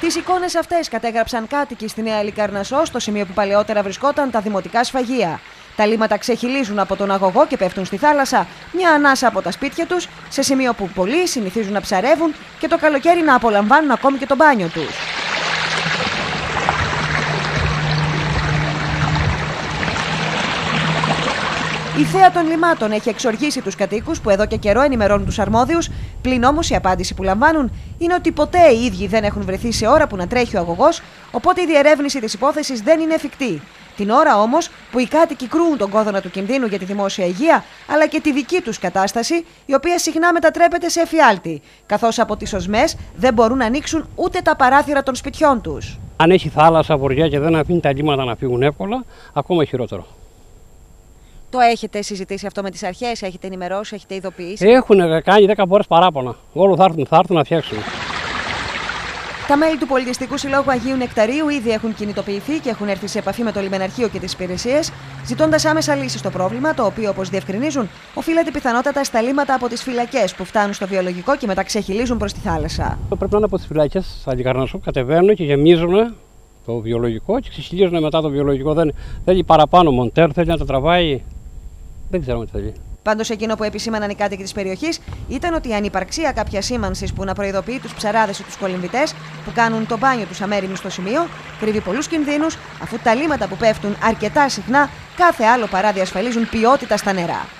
Τις εικόνες αυτές κατέγραψαν κάτοικοι στη Νέα Λικαρνασό, στο σημείο που παλαιότερα βρισκόταν τα δημοτικά σφαγεία. Τα λίμματα ξεχυλίζουν από τον αγωγό και πέφτουν στη θάλασσα, μια ανάσα από τα σπίτια τους, σε σημείο που πολλοί συνηθίζουν να ψαρεύουν και το καλοκαίρι να απολαμβάνουν ακόμη και το μπάνιο τους. Η θέα των λιμάτων έχει εξοργήσει τους κατοίκους που εδώ και καιρό ενημερώνουν τους αρμόδιους, πλην όμως η απάντηση που λαμβάνουν είναι ότι ποτέ οι ίδιοι δεν έχουν βρεθεί σε ώρα που να τρέχει ο αγωγός, οπότε η διερεύνηση της υπόθεσης δεν είναι εφικτή. Την ώρα όμως που οι κάτοικοι κρούν τον κόδωνα του κινδύνου για τη δημόσια υγεία, αλλά και τη δική τους κατάσταση, η οποία συχνά μετατρέπεται σε εφιάλτη, καθώς από τις οσμές δεν μπορούν να ανοίξουν ούτε τα παράθυρα των σπιτιών τους. Αν έχει θάλασσα, βοριά και δεν αφήνει τα λίμματα να φύγουν εύκολα, ακόμα χειρότερο. Το έχετε συζητήσει αυτό με τις αρχές, έχετε ενημερώσει, έχετε ειδοποιήσει; Έχουν κάνει 10 φορές παράπονα. Όλο θα έρθουν, θα έρθουν να φτιάξουν. Τα μέλη του Πολιτιστικού Συλλόγου Αγίου Νεκταρίου ήδη έχουν κινητοποιηθεί και έχουν έρθει σε επαφή με το λιμεναρχείο και τις υπηρεσίες, ζητώντας άμεσα λύση στο πρόβλημα, το οποίο, όπως διευκρινίζουν, οφείλεται πιθανότατα στα λίμματα από τις φυλακές που φτάνουν στο βιολογικό και μετά ξεχυλίζουν προς τη θάλασσα. Πρέπει να είναι από τις φυλακές, στα Λικαρνασού, κατεβαίνουν και γεμίζουν το βιολογικό και ξεχυλίζουν μετά το βιολογικό. Δεν θέλει παραπάνω μοντέρ, θέλει να το τραβάει. Δεν ξέρουμε τι θέλει. Πάντως, εκείνο που επισήμαναν οι κάτοικοι της περιοχής ήταν ότι η ανυπαρξία κάποια σήμανσης που να προειδοποιεί τους ψαράδες ή τους κολυμβητές που κάνουν το μπάνιο τους αμέριμνους στο σημείο κρύβει πολλούς κινδύνους, αφού τα λίμματα που πέφτουν αρκετά συχνά κάθε άλλο παρά διασφαλίζουν ποιότητα στα νερά.